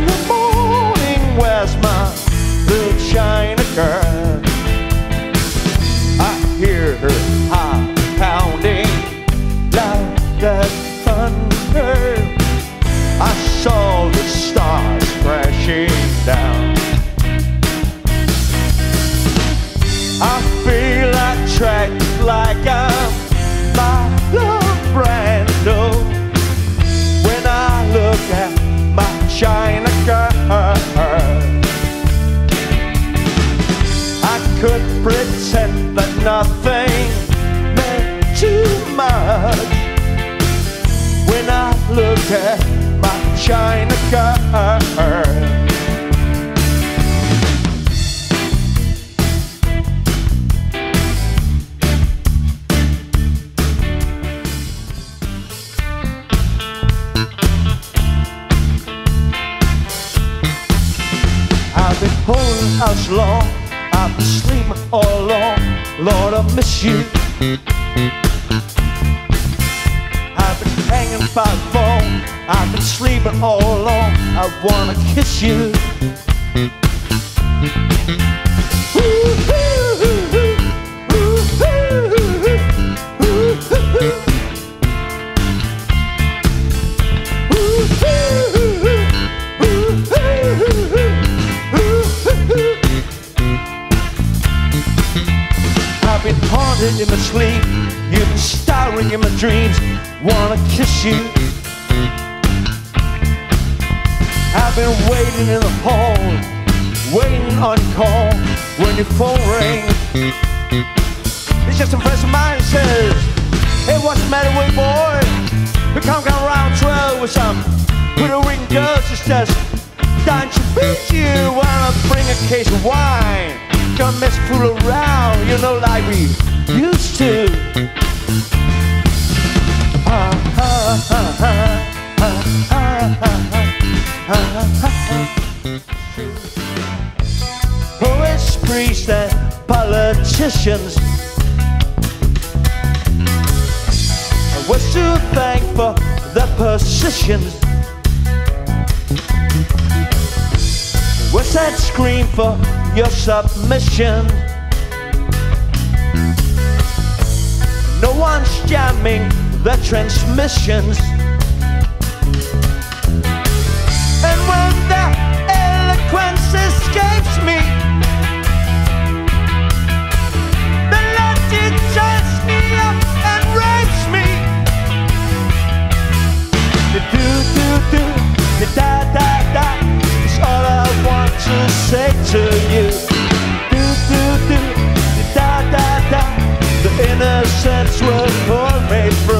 in the morning, where's my little China girl? I hear her high. Nothing meant too much when I look at my China girl. I've been holding out long. I've been sleeping all along. Lord, I miss you. I've been hanging by the phone. I've been sleeping all alone. I wanna kiss you. I've been haunted in my sleep. You've been staring in my dreams. Wanna kiss you. I've been waiting in the hall, waiting on call when your phone rings. It's just a friend of mine says, Hey, what's the matter with boy? We come come around 12 with some Puerto Rican girls. She says, Don't you beat you wanna bring a case of wine? can't mess fool around, you know, like we used to. Poets, priests, and politicians. I was to thank for the positions. What's that scream for your submission? No one's jamming the transmissions. And when the eloquence escapes me, to you. Do, do, do, da, da, da. The innocence was all made from.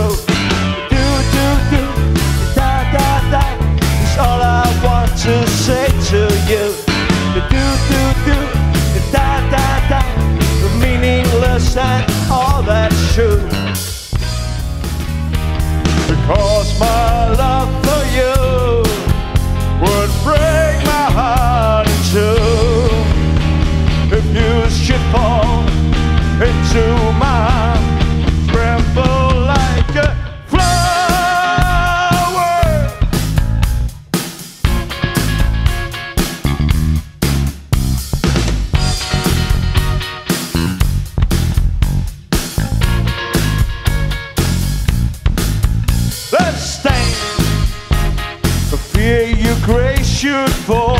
Should fall.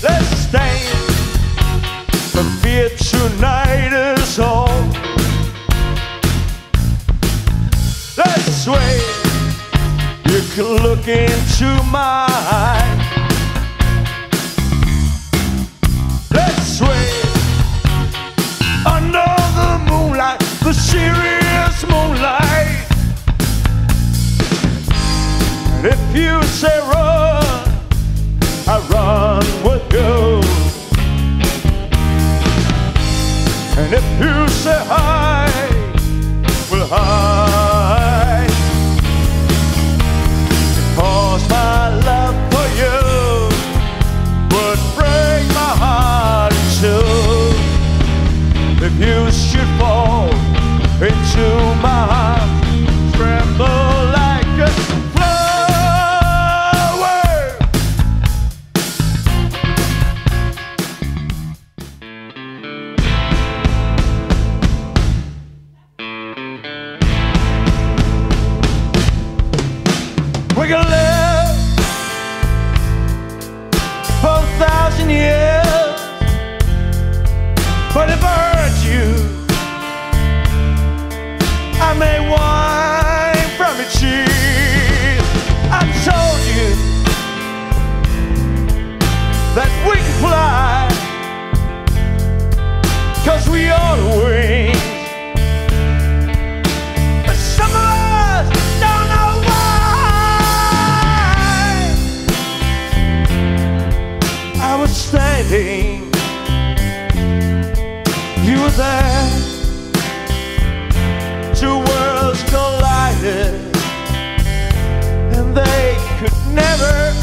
Let's stand for fear tonight is all. Let's sway. You can look into my eyes. You say run, I run with you. And if you say hide, We're gonna live. standing. You were there. Two worlds collided, and they could never,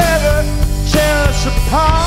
ever tear us apart.